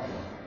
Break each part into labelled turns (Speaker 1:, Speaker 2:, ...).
Speaker 1: So after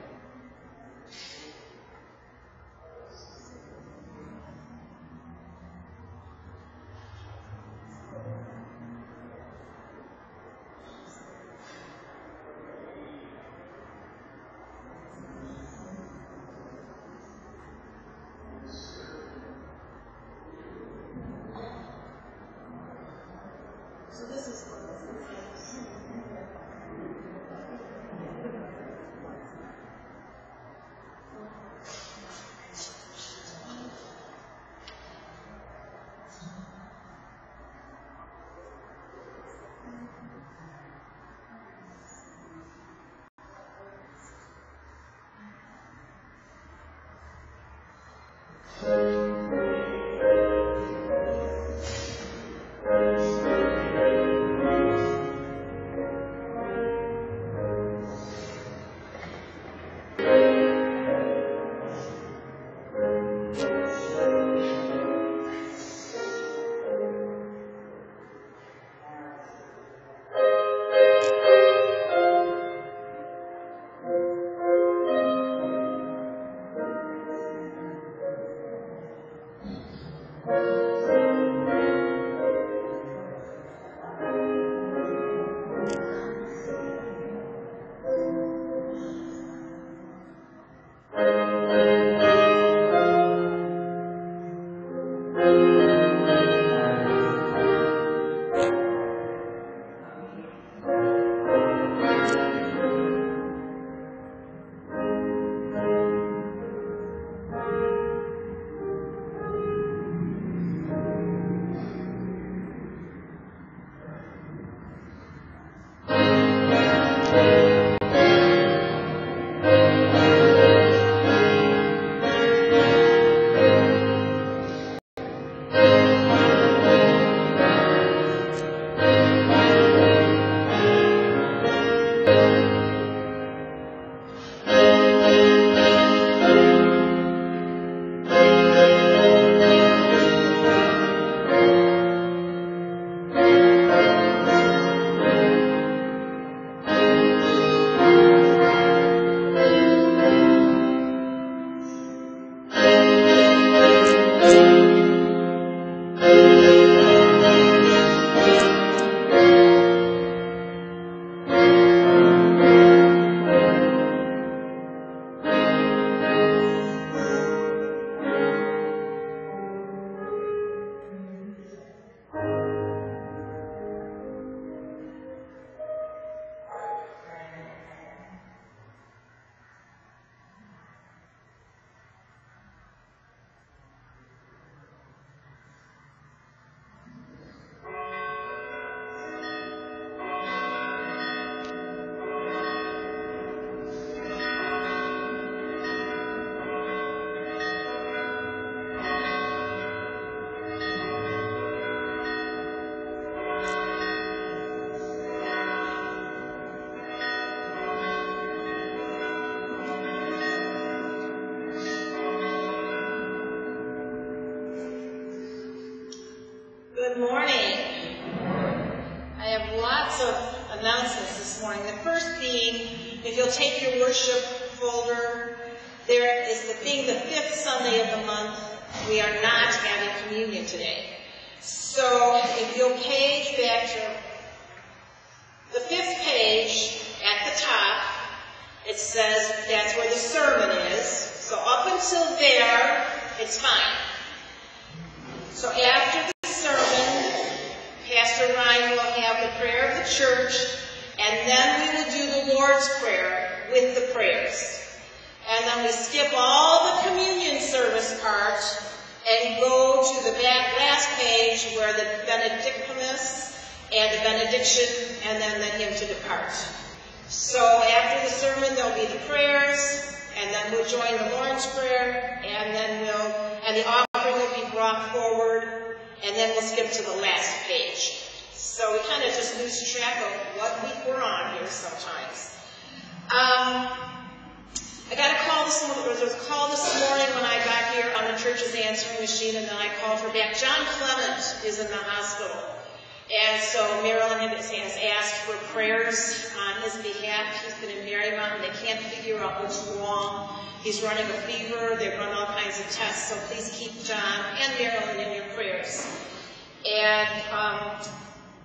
Speaker 1: And um,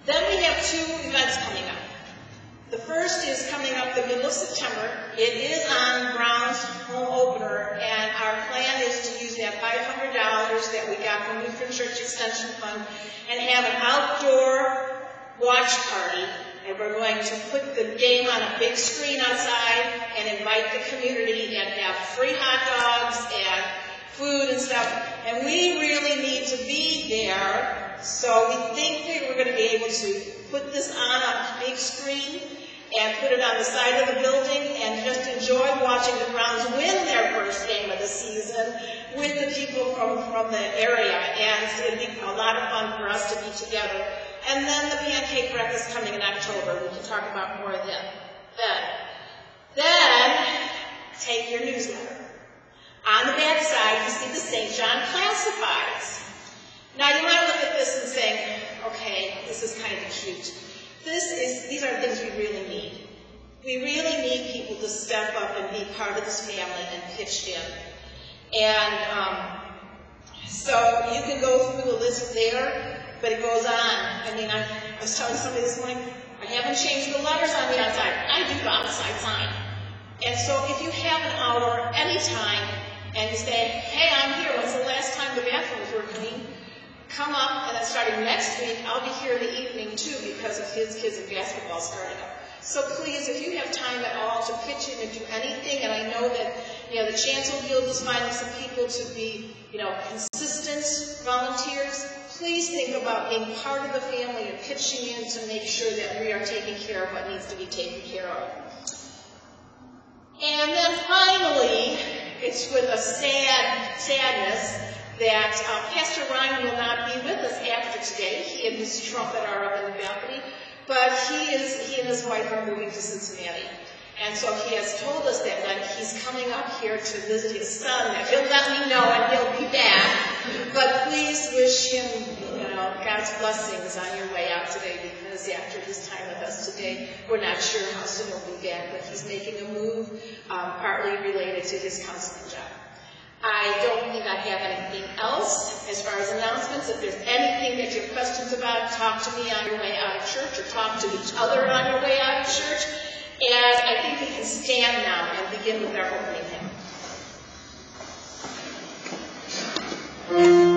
Speaker 1: then we have two events coming up. The first is coming up the middle of September. It is on Brown's home opener, and our plan is to use that $500 that we got from Lutheran Church Extension Fund and have an outdoor watch party. And we're going to put the game on a big screen outside and invite the community and have free hot dogs and food and stuff. And we really need to be there. So we think we're going to be able to put this on a big screen and put it on the side of the building and just enjoy watching the Browns win their first game of the season with the people from, from the area. And it'd be a lot of fun for us to be together. And then the pancake breakfast coming in October. We can talk about more then. Then, then take your newsletter. On the back side, you see the St. John classifieds. Now you might look at this and think, okay, this is kind of cute. This is, these are things we really need. We really need people to step up and be part of this family and pitch in. And um, so you can go through the list there, but it goes on. I mean, I, I was telling somebody this morning, I haven't changed the letters on the outside. I do the outside sign. And so if you have an hour anytime and you say, hey, I'm here, when's the last time the bathrooms were clean? Come up, and then starting next week, I'll be here in the evening too because of his kids and basketball starting up. So please, if you have time at all to pitch in and do anything, and I know that, you know, the Chancel Guild is finding some people to be, you know, consistent volunteers, please think about being part of the family and pitching in to make sure that we are taking care of what needs to be taken care of. And then finally, it's with a sad sadness that uh, Pastor Ryan will not be with us after today. He and his trumpet are up in the balcony, but he is he and his wife are moving to Cincinnati. And so he has told us that when he's coming up here to visit his son, that he'll let me know and he'll be back. But please wish him, you know, God's blessings on your way out today because after his time with us today, we're not sure how soon he'll be back, but he's making a move, um, partly related to his counseling job. I don't think I have anything else as far as announcements. If there's anything that you have questions about, talk to me on your way out of church or talk to each other on your way out of church. And I think we can stand now and begin with our opening hymn.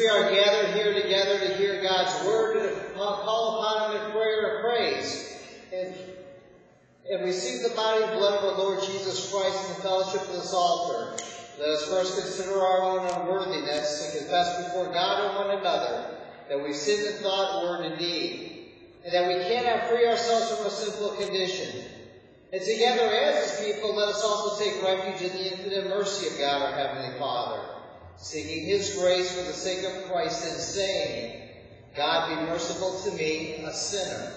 Speaker 2: We are gathered here together to hear God's word and to call upon Him in prayer and praise, and, and receive the body and blood of our Lord Jesus Christ in the fellowship of this altar, let us first consider our own unworthiness and confess before God and one another that we sin in thought, word, and deed, and that we cannot free ourselves from a sinful condition. And together as His people, let us also take refuge in the infinite mercy of God our Heavenly Father, seeking His grace for the sake of Christ and saying, God be merciful to me, a sinner.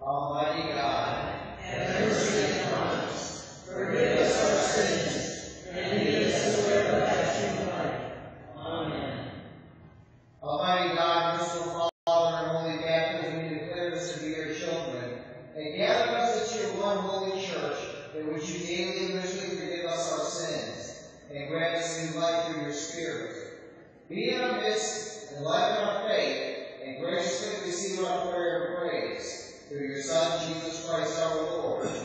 Speaker 2: Almighty God, have mercy upon us, forgive us our sins, and lead us to everlasting life. Amen. Almighty God, merciful Father, and holy baptism, you declare us to be your children, and gather us into your one holy church, in which you daily and richly forgive us our sins, and grant us new life through your Spirit. Be in our enliven our faith, and graciously receive our prayer and praise. Through your Son, Jesus Christ our Lord.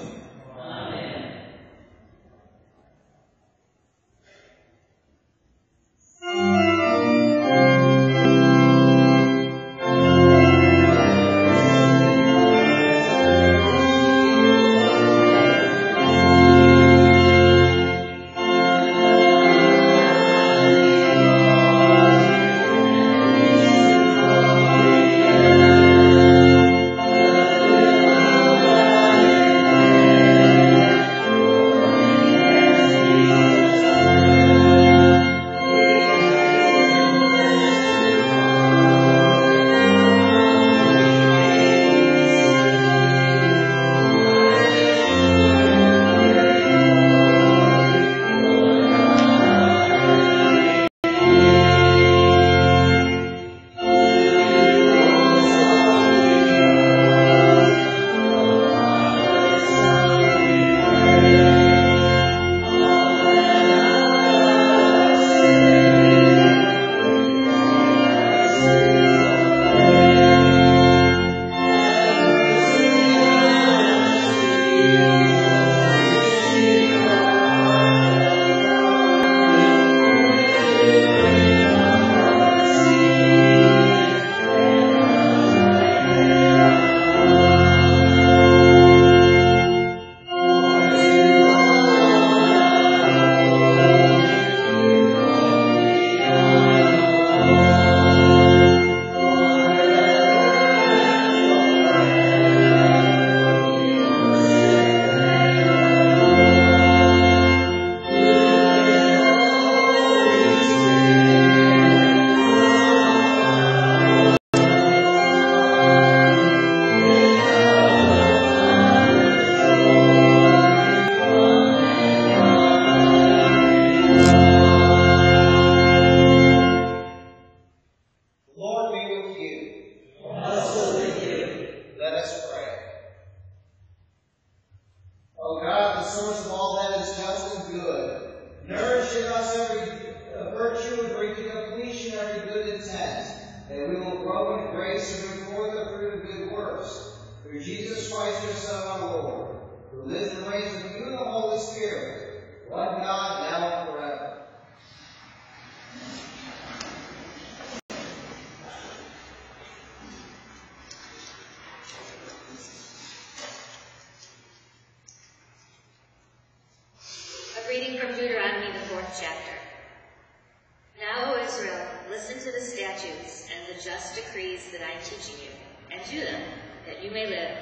Speaker 3: Statutes and the just decrees that I am teaching you, and do them, that you may live,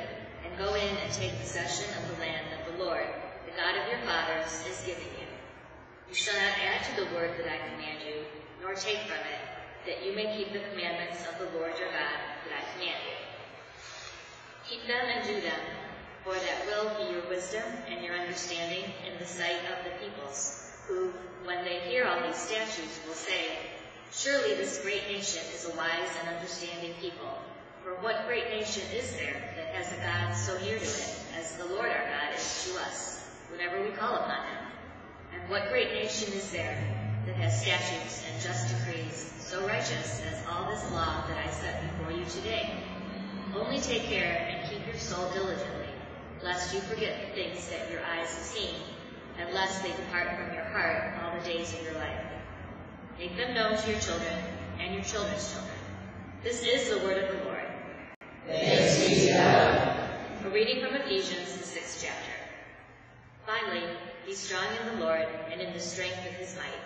Speaker 3: and go in and take possession of the land that the Lord, the God of your fathers, is giving you. You shall not add to the word that I command you, nor take from it, that you may keep the commandments of the Lord your God that I command you. Keep them and do them, for that will be your wisdom and your understanding in the sight of the peoples, who, when they hear all these statutes, will say, Surely this great nation is a wise and understanding people. For what great nation is there that has a God so near to it as the Lord our God is to us, whenever we call upon him? And what great nation is there that has statutes and just decrees so righteous as all this law that I set before you today? Only take care and keep your soul diligently, lest you forget the things that your eyes have seen, and lest they depart from your heart all the days of your life. Make them known to your children and your children's children. This is the word of the Lord.
Speaker 4: Thanks be to God.
Speaker 3: A reading from Ephesians, the sixth chapter. Finally, be strong in the Lord and in the strength of his might.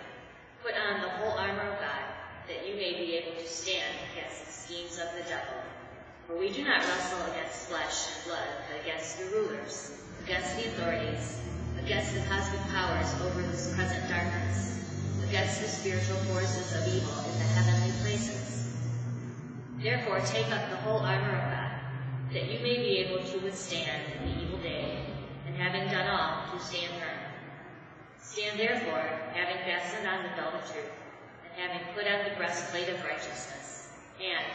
Speaker 3: Put on the whole armor of God, that you may be able to stand against the schemes of the devil. For we do not wrestle against flesh and blood, but against the rulers, against the authorities, against the cosmic powers over this present darkness, against the spiritual forces of evil in the heavenly places. Therefore take up the whole armor of God, that you may be able to withstand in the evil day, and having done all, to stand firm. Stand therefore, having fastened on the belt of truth, and having put on the breastplate of righteousness, and,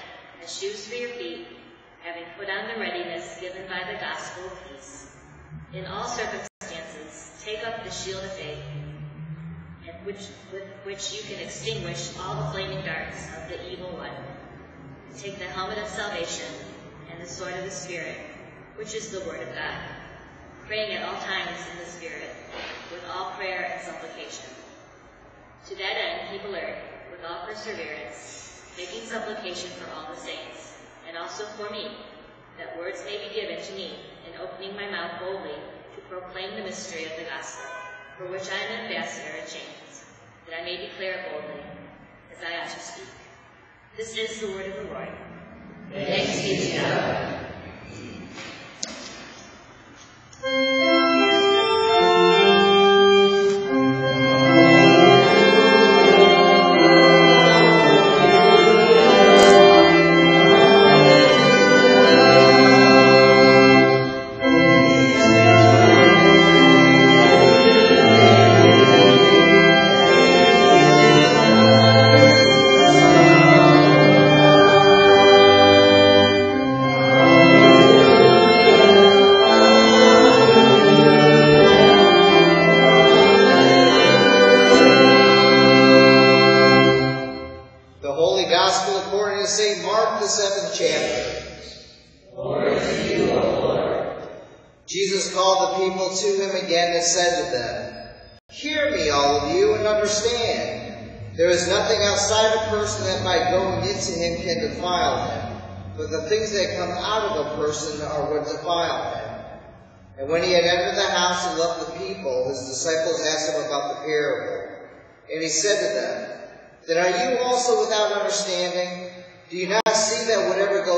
Speaker 3: as shoes for your feet, having put on the readiness given by the gospel of peace. In all circumstances, take up the shield of faith, which, with which you can extinguish all the flaming darts of the evil one. Take the helmet of salvation and the sword of the Spirit, which is the word of God, praying at all times in the Spirit, with all prayer and supplication. To that end, keep alert, with all perseverance, making supplication for all the saints, and also for me, that words may be given to me in opening my mouth boldly to proclaim the mystery of the gospel, for which I am ambassador in chains, that I may declare boldly, as I ought to speak. This is the word of the Lord.
Speaker 4: Thanks be to God.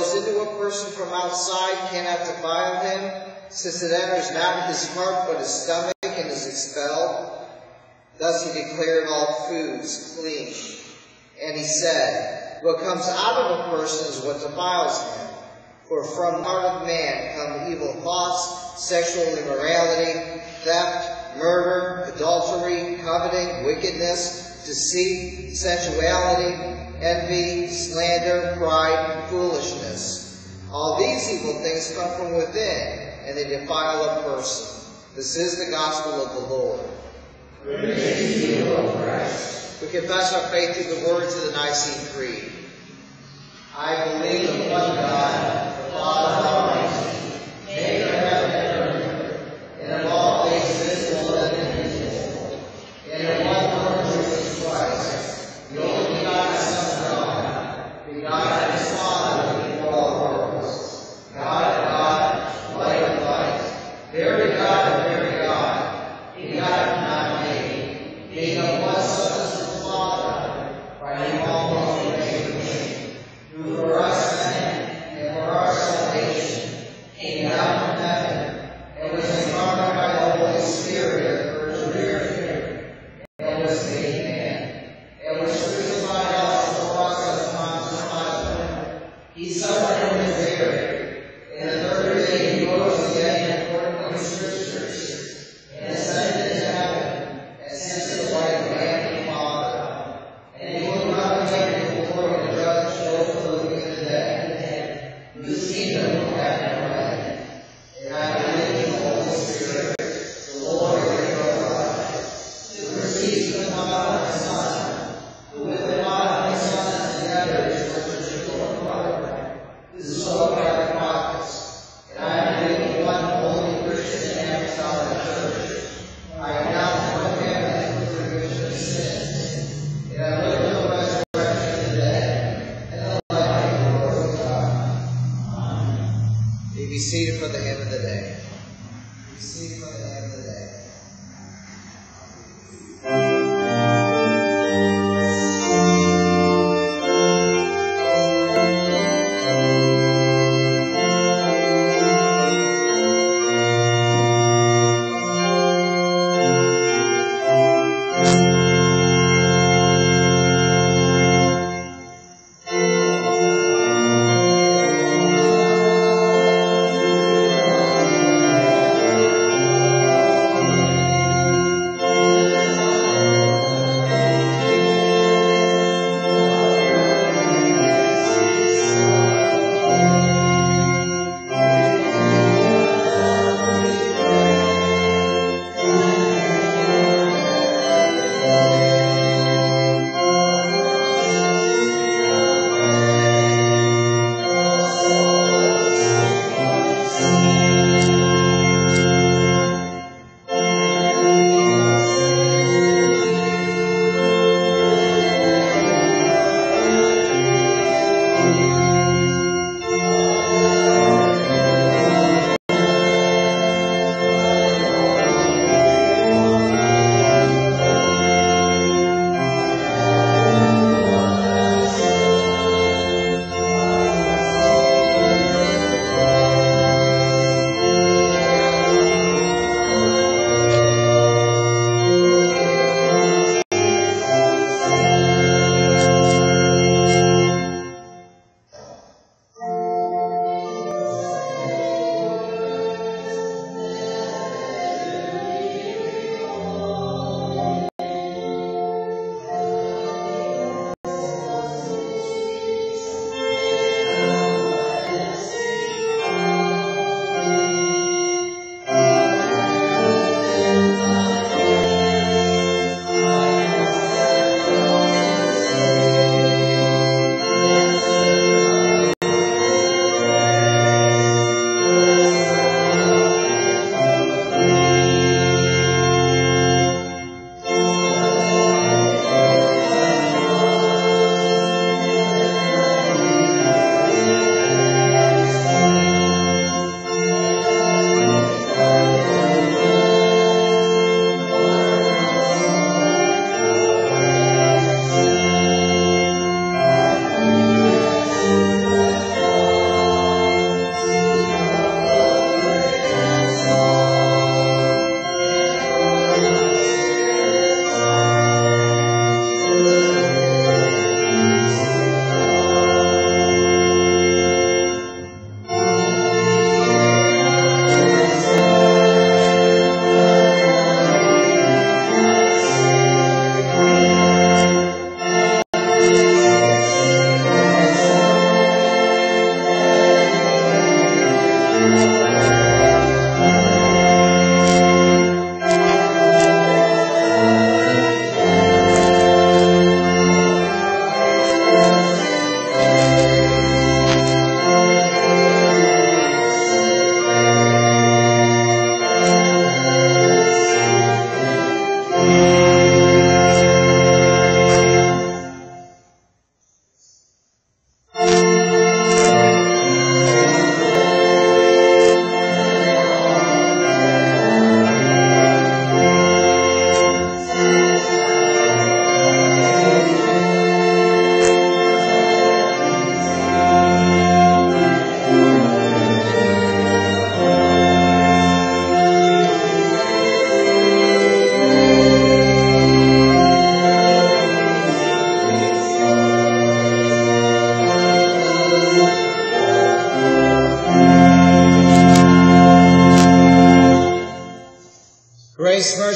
Speaker 2: Goes into a person from outside cannot defile him, since it enters not his heart but his stomach and is expelled? Thus he declared all foods clean. And he said, What comes out of a person is what defiles him. For from the heart of man come evil thoughts, sexual immorality, theft, murder, adultery, coveting, wickedness, deceit, sensuality, envy, slander, pride, foolishness. All these evil things come from within, and they defile a person. This is the gospel of the Lord. We confess our faith through the words of the Nicene Creed. I believe in one God, the Father Almighty,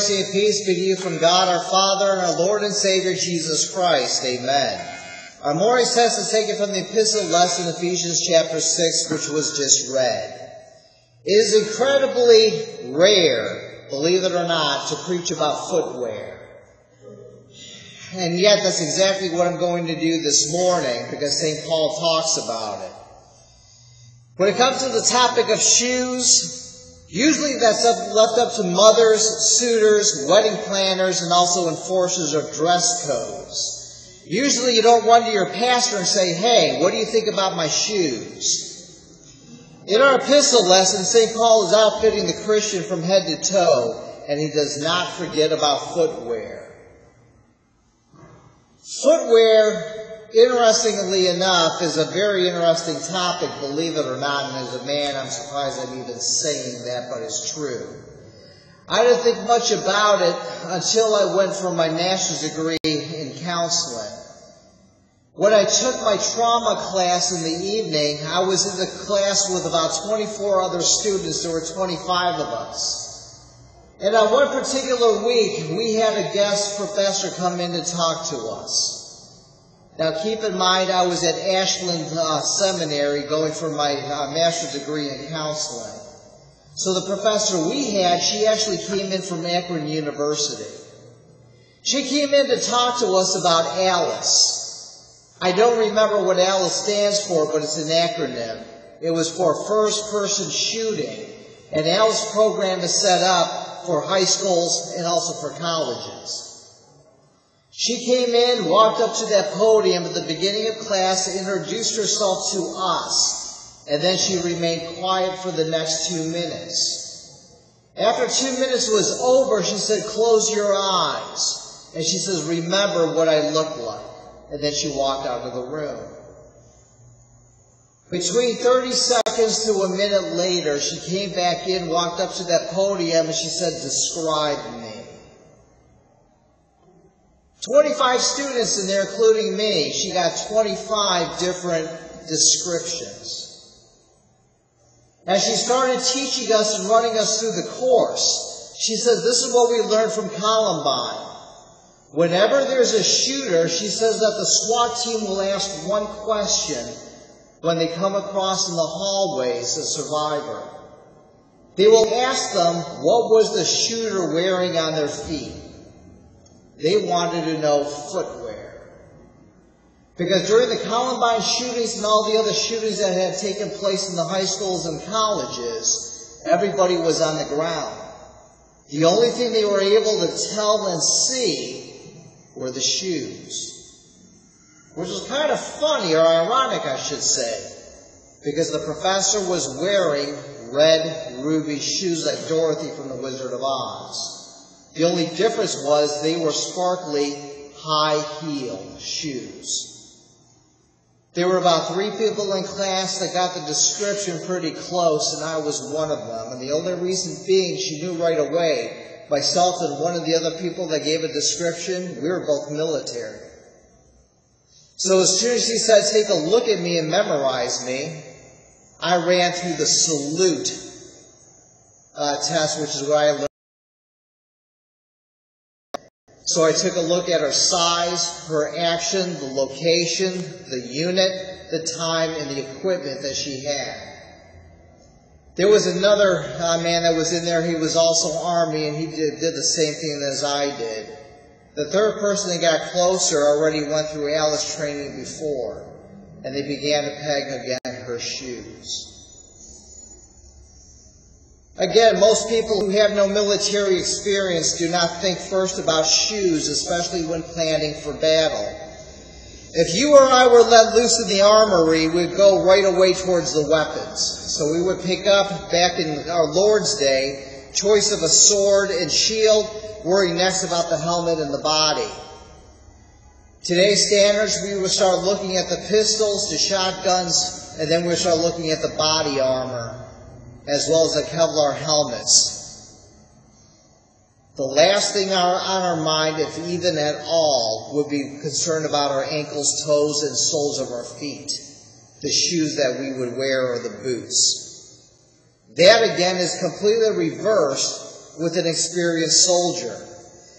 Speaker 2: peace be to you from God our Father and our Lord and Savior Jesus Christ. Amen. Our Morris test is taken from the epistle lesson Ephesians chapter 6, which was just read. It is incredibly rare, believe it or not, to preach about footwear. And yet that's exactly what I'm going to do this morning because St. Paul talks about it. When it comes to the topic of shoes, Usually that's up, left up to mothers, suitors, wedding planners, and also enforcers of dress codes. Usually you don't run to your pastor and say, hey, what do you think about my shoes? In our epistle lesson, St. Paul is outfitting the Christian from head to toe, and he does not forget about footwear. Footwear, interestingly enough, is a very interesting topic, believe it or not, and as a man, I'm surprised I'm even saying that, but it's true. I didn't think much about it until I went for my master's degree in counseling. When I took my trauma class in the evening, I was in the class with about 24 other students. There were 25 of us. And on one particular week, we had a guest professor come in to talk to us. Now keep in mind, I was at Ashland uh, Seminary going for my uh, master's degree in counseling. So the professor we had, she actually came in from Akron University. She came in to talk to us about ALICE. I don't remember what ALICE stands for, but it's an acronym. It was for First Person Shooting. And ALICE program is set up for high schools and also for colleges. She came in, walked up to that podium at the beginning of class, introduced herself to us, and then she remained quiet for the next two minutes. After two minutes was over, she said, close your eyes. And she says, remember what I look like and then she walked out of the room. Between 30 seconds to a minute later, she came back in, walked up to that podium, and she said, Describe me. 25 students in there, including me. She got 25 different descriptions. As she started teaching us and running us through the course, she said, This is what we learned from Columbine. Whenever there's a shooter, she says that the SWAT team will ask one question when they come across in the hallways a survivor. They will ask them, what was the shooter wearing on their feet? They wanted to know footwear. Because during the Columbine shootings and all the other shootings that had taken place in the high schools and colleges, everybody was on the ground. The only thing they were able to tell and see were the shoes. Which was kind of funny or ironic, I should say, because the professor was wearing red ruby shoes like Dorothy from The Wizard of Oz. The only difference was they were sparkly, high heel shoes. There were about three people in class that got the description pretty close, and I was one of them. And the only reason being, she knew right away myself and one of the other people that gave a description, we were both military. So as soon as she said, take a look at me and memorize me, I ran through the salute uh, test, which is what I learned. So I took a look at her size, her action, the location, the unit, the time, and the equipment that she had. There was another uh, man that was in there. He was also Army, and he did, did the same thing as I did. The third person that got closer already went through ALICE training before, and they began to peg again her shoes. Again, most people who have no military experience do not think first about shoes, especially when planning for battle. If you or I were let loose in the armory, we'd go right away towards the weapons. So we would pick up, back in our Lord's day, choice of a sword and shield, worrying next about the helmet and the body. Today's standards, we would start looking at the pistols, the shotguns, and then we start looking at the body armor, as well as the Kevlar helmets. The last thing on our mind, if even at all, would be concerned about our ankles, toes, and soles of our feet, the shoes that we would wear or the boots. That again is completely reversed with an experienced soldier,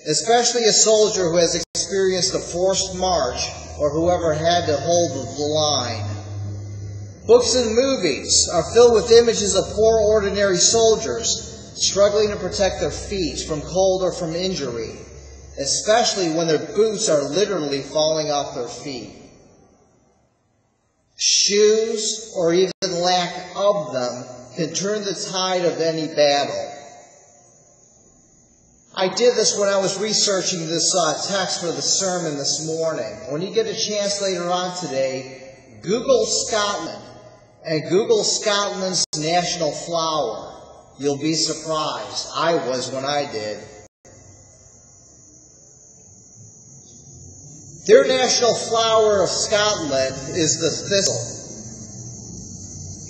Speaker 2: especially a soldier who has experienced a forced march or whoever had to hold the line. Books and movies are filled with images of poor ordinary soldiers struggling to protect their feet from cold or from injury, especially when their boots are literally falling off their feet. Shoes, or even lack of them, can turn the tide of any battle. I did this when I was researching this uh, text for the sermon this morning. When you get a chance later on today, Google Scotland and Google Scotland's national flower. You'll be surprised. I was when I did. Their national flower of Scotland is the thistle.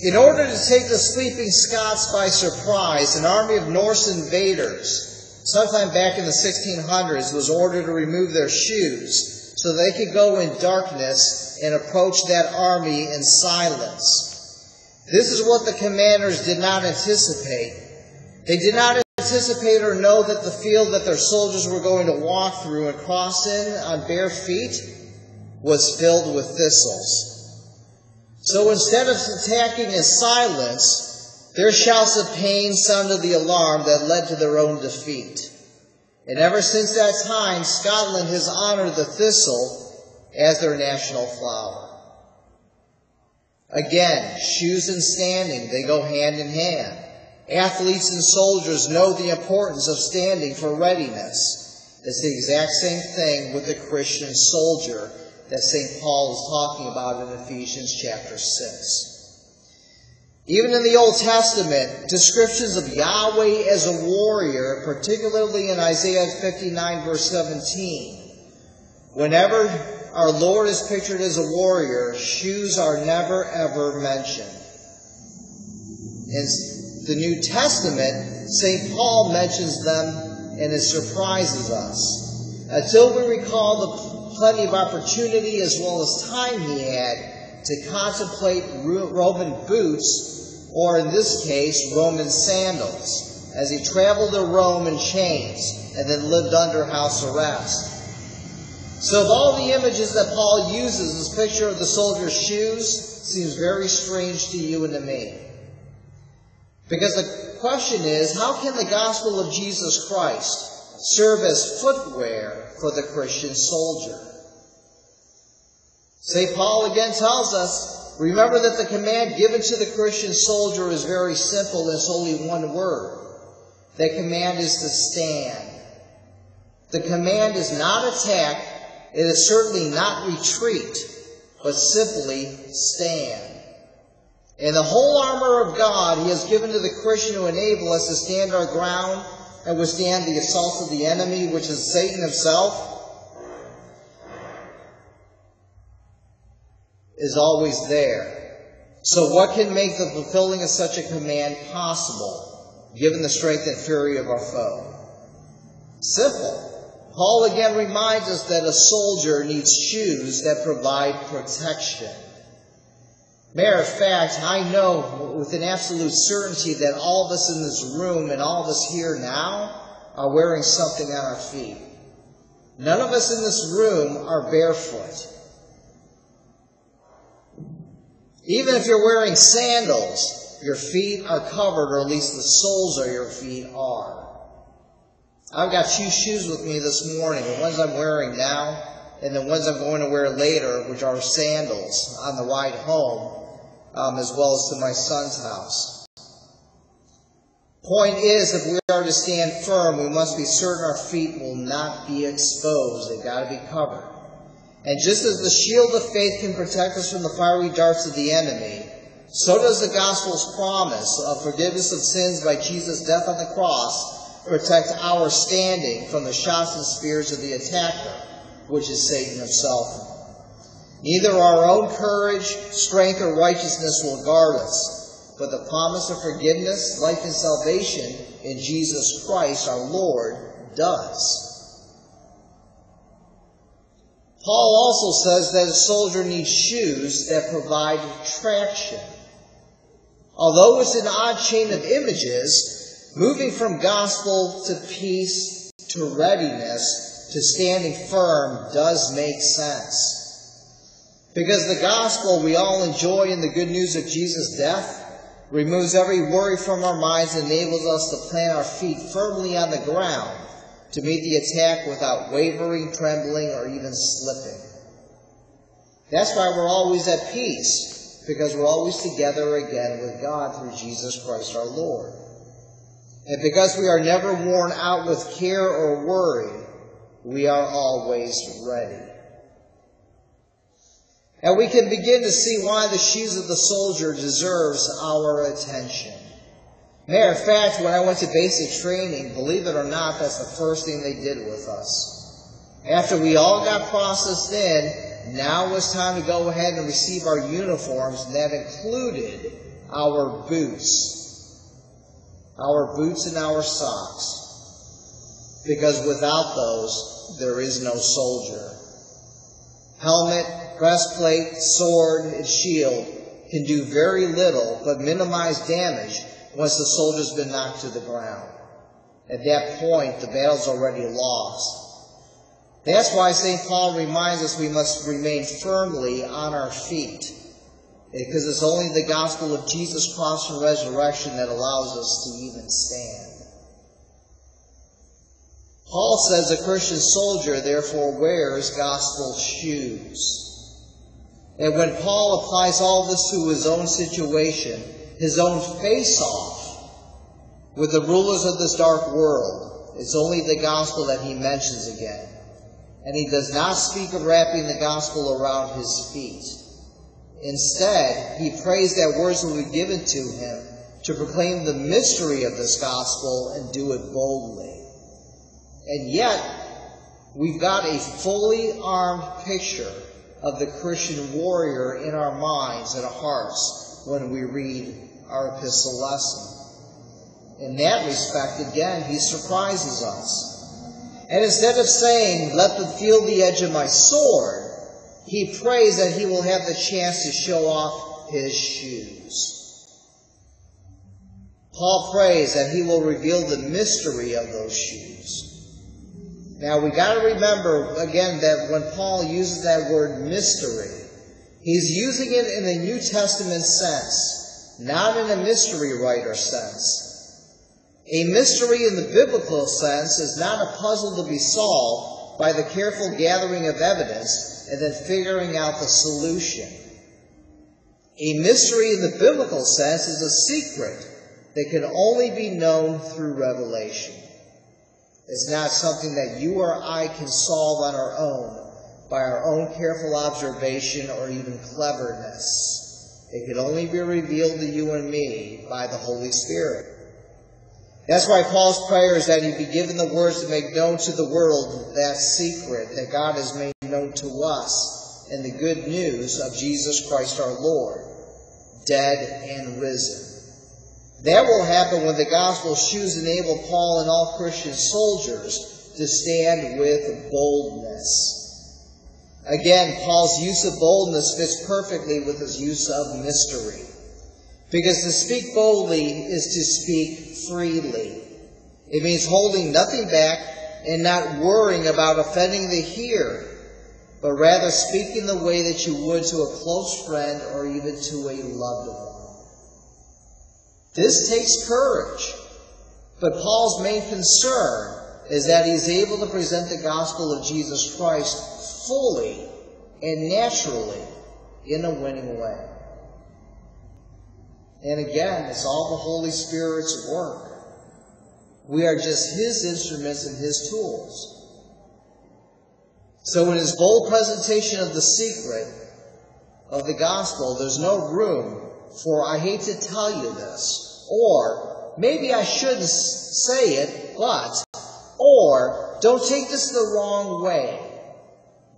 Speaker 2: In order to take the sleeping Scots by surprise, an army of Norse invaders, sometime back in the 1600s, was ordered to remove their shoes so they could go in darkness and approach that army in silence. This is what the commanders did not anticipate. They did not anticipate or know that the field that their soldiers were going to walk through and cross in on bare feet was filled with thistles. So instead of attacking in silence, their shouts of pain sounded the alarm that led to their own defeat. And ever since that time, Scotland has honored the thistle as their national flower. Again, shoes and standing, they go hand in hand. Athletes and soldiers know the importance of standing for readiness. It's the exact same thing with the Christian soldier that St. Paul is talking about in Ephesians chapter 6. Even in the Old Testament, descriptions of Yahweh as a warrior, particularly in Isaiah 59 verse 17, whenever our Lord is pictured as a warrior, shoes are never ever mentioned. In the New Testament, St. Paul mentions them and it surprises us. Until we recall the plenty of opportunity as well as time he had to contemplate Roman boots, or in this case, Roman sandals, as he traveled to Rome in chains and then lived under house arrest. So, of all the images that Paul uses, this picture of the soldier's shoes seems very strange to you and to me. Because the question is how can the gospel of Jesus Christ serve as footwear for the Christian soldier? St. Paul again tells us, remember that the command given to the Christian soldier is very simple. It's only one word. That command is to stand. The command is not attack. It is certainly not retreat, but simply stand. And the whole armor of God He has given to the Christian to enable us to stand our ground and withstand the assaults of the enemy, which is Satan himself. is always there. So what can make the fulfilling of such a command possible, given the strength and fury of our foe? Simple. Paul again reminds us that a soldier needs shoes that provide protection. Matter of fact, I know with an absolute certainty that all of us in this room and all of us here now are wearing something on our feet. None of us in this room are barefoot. Even if you're wearing sandals, your feet are covered, or at least the soles of your feet are. I've got two shoes with me this morning, the ones I'm wearing now, and the ones I'm going to wear later, which are sandals on the ride home, um, as well as to my son's house. Point is, if we are to stand firm, we must be certain our feet will not be exposed. They've got to be covered. And just as the shield of faith can protect us from the fiery darts of the enemy, so does the gospel's promise of forgiveness of sins by Jesus' death on the cross protect our standing from the shots and spears of the attacker, which is Satan himself. Neither our own courage, strength, or righteousness will guard us, but the promise of forgiveness, life, and salvation in Jesus Christ our Lord does. Paul also says that a soldier needs shoes that provide traction. Although it's an odd chain of images, moving from gospel to peace to readiness to standing firm does make sense. Because the gospel we all enjoy in the good news of Jesus' death removes every worry from our minds and enables us to plant our feet firmly on the ground to meet the attack without wavering, trembling, or even slipping. That's why we're always at peace, because we're always together again with God through Jesus Christ our Lord. And because we are never worn out with care or worry, we are always ready. And we can begin to see why the shoes of the soldier deserves our attention. Matter of fact, when I went to basic training, believe it or not, that's the first thing they did with us. After we all got processed in, now was time to go ahead and receive our uniforms, and that included our boots. Our boots and our socks. Because without those, there is no soldier. Helmet, breastplate, sword, and shield can do very little but minimize damage once the soldier's been knocked to the ground. At that point, the battle's already lost. That's why St. Paul reminds us we must remain firmly on our feet. Because it's only the gospel of Jesus' cross and resurrection that allows us to even stand. Paul says a Christian soldier therefore wears gospel shoes. And when Paul applies all this to his own situation, his own face off with the rulers of this dark world, it's only the gospel that he mentions again. And he does not speak of wrapping the gospel around his feet. Instead, he prays that words will be given to him to proclaim the mystery of this gospel and do it boldly. And yet, we've got a fully armed picture of the Christian warrior in our minds and our hearts when we read our epistle lesson. In that respect, again, he surprises us. And instead of saying, let them feel the edge of my sword, he prays that he will have the chance to show off his shoes. Paul prays that he will reveal the mystery of those shoes. Now we got to remember again that when Paul uses that word mystery, he's using it in a New Testament sense, not in a mystery writer sense. A mystery in the biblical sense is not a puzzle to be solved by the careful gathering of evidence and then figuring out the solution. A mystery in the biblical sense is a secret that can only be known through revelation. It's not something that you or I can solve on our own by our own careful observation or even cleverness. It can only be revealed to you and me by the Holy Spirit. That's why Paul's prayer is that he be given the words to make known to the world that secret that God has made known to us in the good news of Jesus Christ our Lord, dead and risen. That will happen when the gospel shoes enable Paul and all Christian soldiers to stand with boldness. Again, Paul's use of boldness fits perfectly with his use of mystery. Because to speak boldly is to speak freely. It means holding nothing back and not worrying about offending the hearer, but rather speaking the way that you would to a close friend or even to a loved one. This takes courage. But Paul's main concern is that he's able to present the gospel of Jesus Christ fully and naturally in a winning way. And again, it's all the Holy Spirit's work. We are just His instruments and His tools. So in his bold presentation of the secret of the gospel, there's no room for, I hate to tell you this, or maybe I shouldn't say it, but, or don't take this the wrong way.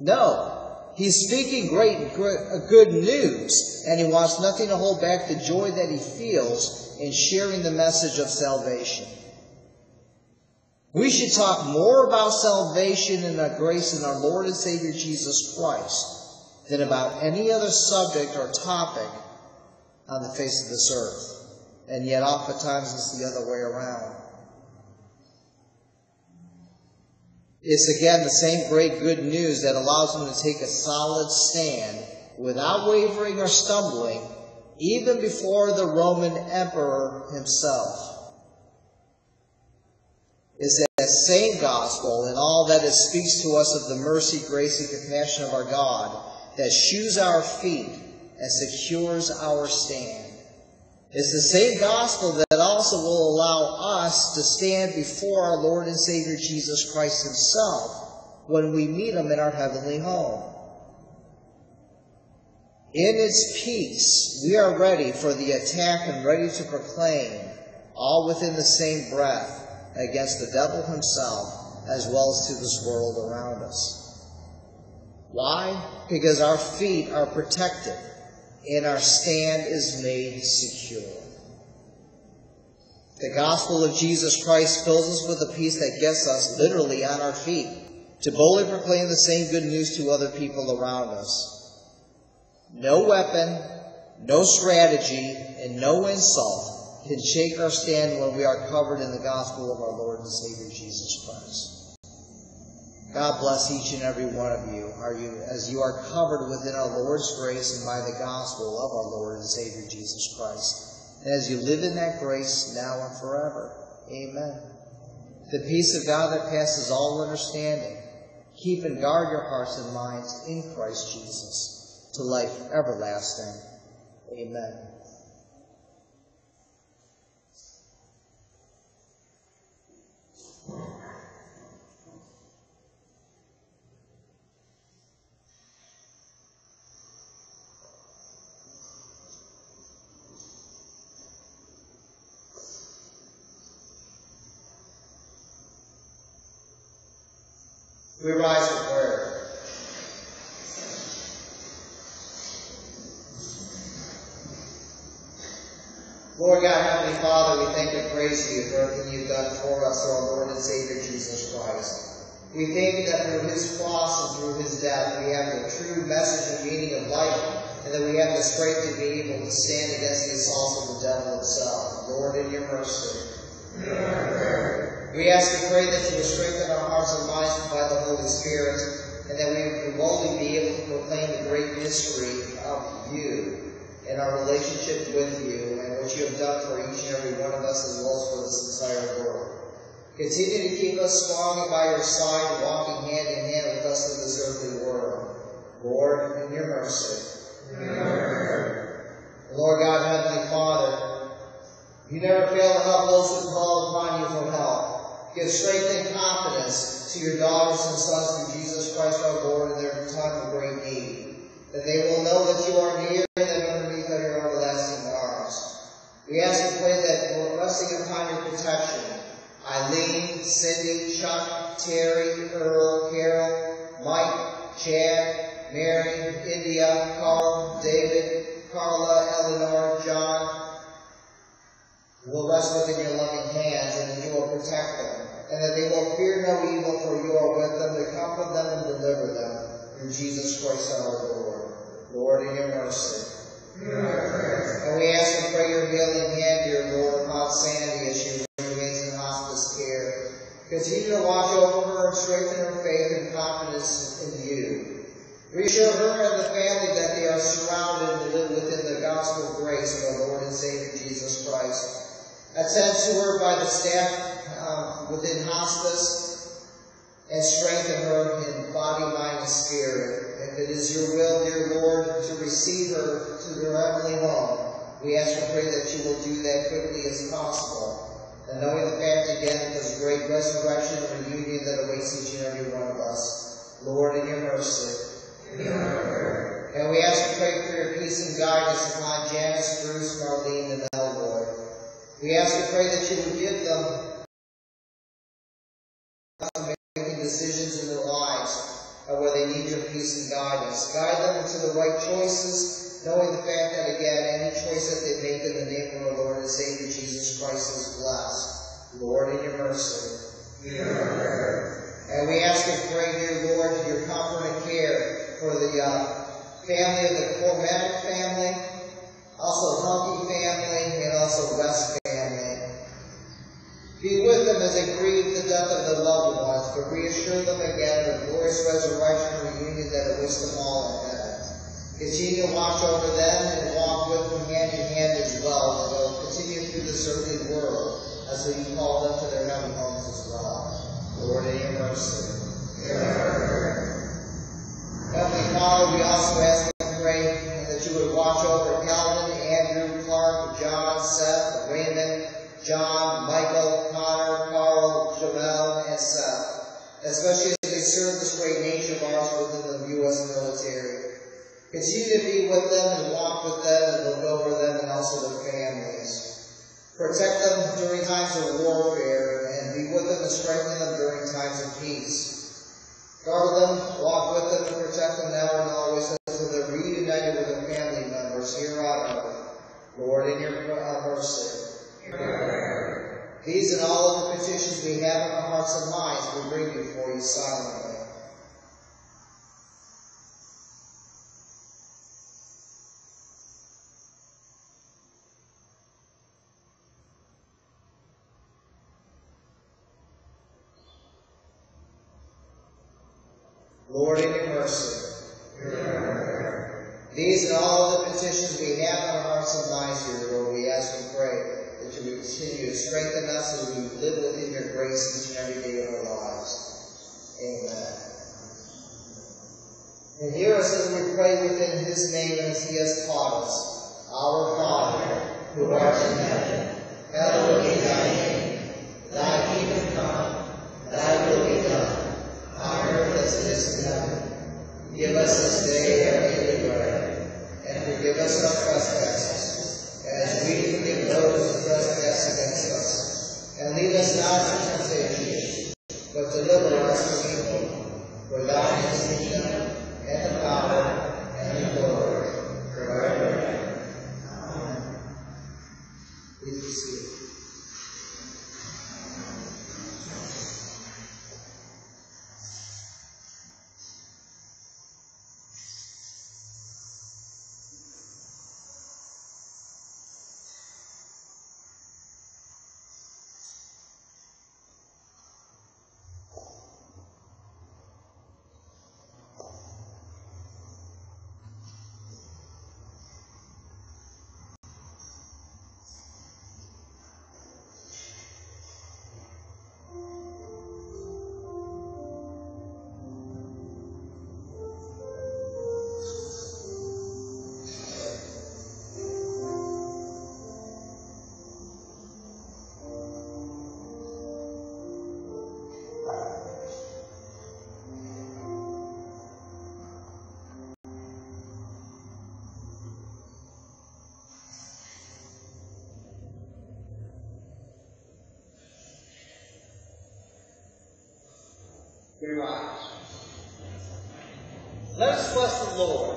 Speaker 2: No, He's speaking great, uh, good news, and he wants nothing to hold back the joy that he feels in sharing the message of salvation. We should talk more about salvation and our grace in our Lord and Savior Jesus Christ than about any other subject or topic on the face of this earth. And yet, oftentimes, it's the other way around. It's again the same great good news that allows them to take a solid stand without wavering or stumbling, even before the Roman emperor himself. It's that same gospel and all that it speaks to us of the mercy, grace, and compassion of our God that shoes our feet and secures our stand. It's the same gospel that also will allow us to stand before our Lord and Savior Jesus Christ Himself when we meet Him in our heavenly home. In its peace, we are ready for the attack and ready to proclaim, all within the same breath, against the devil himself, as well as to this world around us. Why? Because our feet are protected and our stand is made secure. The gospel of Jesus Christ fills us with a peace that gets us literally on our feet to boldly proclaim the same good news to other people around us. No weapon, no strategy, and no insult can shake our stand when we are covered in the gospel of our Lord and Savior Jesus Christ. God bless each and every one of you, are you as you are covered within our Lord's grace and by the gospel of our Lord and Savior Jesus Christ. And as you live in that grace now and forever. Amen. The peace of God that passes all understanding, keep and guard your hearts and minds in Christ Jesus to life everlasting. Amen. We rise for prayer. Lord God, Heavenly Father, we thank and praise you for everything you've done for us, our Lord and Savior Jesus Christ. We thank that through his cross and through his death we have the true message and meaning of life, and that we have the strength to be able to stand against the assaults of the devil himself. Lord, in your mercy. We ask and pray that you will strengthen our hearts and minds by the Holy Spirit, and that we will boldly be able to proclaim the great mystery of you and our relationship with you and what you have done for each and every one of us as well as for this entire world. Continue to keep us strong and by your side, walking hand in hand with us in this earthly world. Lord, in your mercy. Amen. Lord God, Heavenly Father, you never fail to help those who call upon you for help. Give strength and confidence to your daughters and sons through Jesus Christ our Lord in their time of great need. That they will know that you are near and that underneath your everlasting arms. we ask and pray that you resting upon your protection. Eileen, Cindy, Chuck, Terry, Earl, Carol, Mike, Chad, Mary, India, Carl, David, Carla, Eleanor, John, will rest within your loving hands and you will protect them, and that they will fear no evil, for you are with them to comfort them and deliver them through Jesus Christ our Lord. Lord, in your mercy. And we ask and pray your healing hand, dear Lord, upon Sandy as she remains in hospice care. Continue to watch over her and strengthen her faith and confidence in you. Reassure her and the family that they are surrounded within the gospel grace of our Lord and Savior Jesus Christ. Attend to her by the staff um, within hospice and strengthen her in body, mind, and spirit. If it is your will, dear Lord, to receive her to their heavenly home, we ask and pray that you will do that quickly as possible. And knowing the fact again that there's a great resurrection and reunion that awaits each and every one of us, Lord, in your mercy. Amen. And we ask and pray for your peace and guidance upon Janice, Bruce, Marlene, and Lord. We ask and pray that you would give them making decisions in their lives where they need your peace and guidance. Guide them into the right choices, knowing the fact that, again, any choice that they make in the name of our Lord and Savior Jesus Christ is blessed. Lord, in your mercy. Amen. And we ask and pray, dear Lord, your comfort and care for the uh, family of the Cormatic family, also Hunky family, and also West family. be with them as they grieve the death of their loved ones, but reassure them again of the glorious resurrection and reunion that awaits them all in heaven. Continue to watch over them and walk with them hand in hand as well, as they'll continue through this earthly world as you call them to their heavenly homes Let us bless the Lord.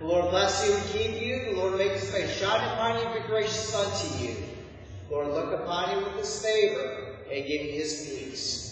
Speaker 2: The Lord bless you and keep you. The Lord make his face shine upon you and be gracious unto you. The Lord look upon you with his favor and give you his peace.